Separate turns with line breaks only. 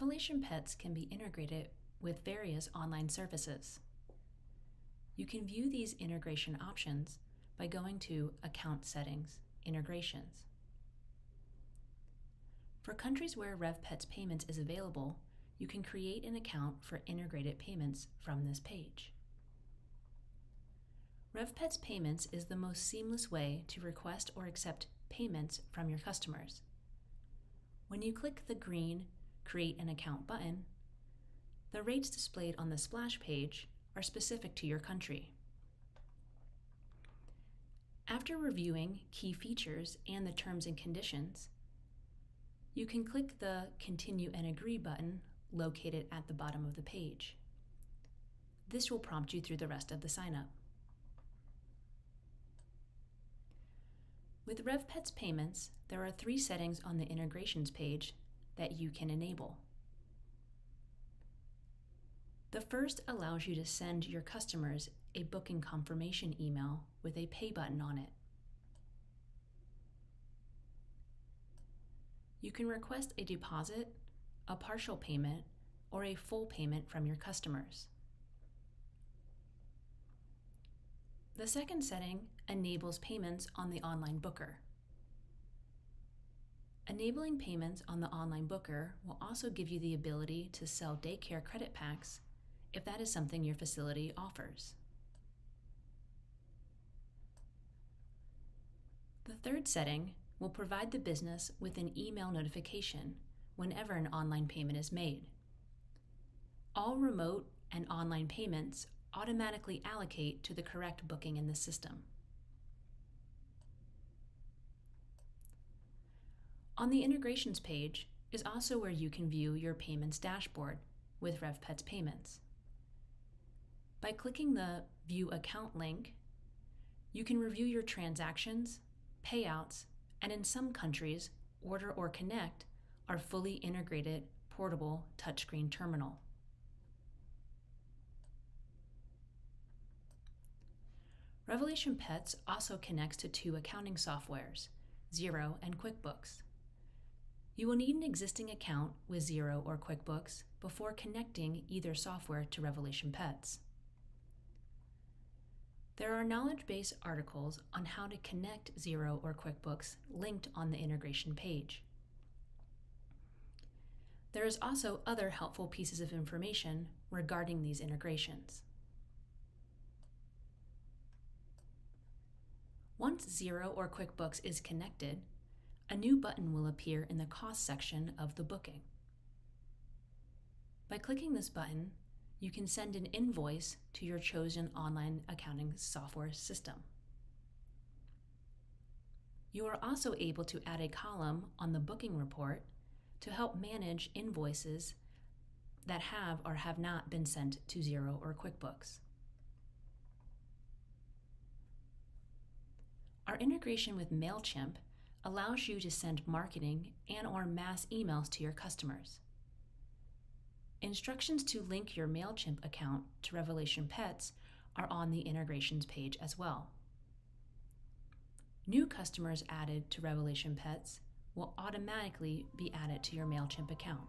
Revelation Pets can be integrated with various online services. You can view these integration options by going to Account Settings, Integrations. For countries where RevPets Payments is available, you can create an account for integrated payments from this page. RevPets Payments is the most seamless way to request or accept payments from your customers. When you click the green Create an Account button, the rates displayed on the splash page are specific to your country. After reviewing key features and the terms and conditions, you can click the Continue and Agree button located at the bottom of the page. This will prompt you through the rest of the sign-up. With RevPets Payments, there are three settings on the Integrations page that you can enable. The first allows you to send your customers a booking confirmation email with a pay button on it. You can request a deposit, a partial payment, or a full payment from your customers. The second setting enables payments on the online booker. Enabling payments on the online booker will also give you the ability to sell daycare credit packs if that is something your facility offers. The third setting will provide the business with an email notification whenever an online payment is made. All remote and online payments automatically allocate to the correct booking in the system. On the integrations page is also where you can view your payments dashboard with RevPets Payments. By clicking the View Account link, you can review your transactions, payouts, and in some countries, Order or Connect are fully integrated portable touchscreen terminal. Revelation Pets also connects to two accounting softwares, Xero and QuickBooks. You will need an existing account with Xero or QuickBooks before connecting either software to Revelation Pets. There are knowledge base articles on how to connect Xero or QuickBooks linked on the integration page. There is also other helpful pieces of information regarding these integrations. Once Xero or QuickBooks is connected, a new button will appear in the cost section of the booking. By clicking this button, you can send an invoice to your chosen online accounting software system. You are also able to add a column on the booking report to help manage invoices that have or have not been sent to Xero or QuickBooks. Our integration with MailChimp allows you to send marketing and or mass emails to your customers. Instructions to link your MailChimp account to Revelation Pets are on the integrations page as well. New customers added to Revelation Pets will automatically be added to your MailChimp account.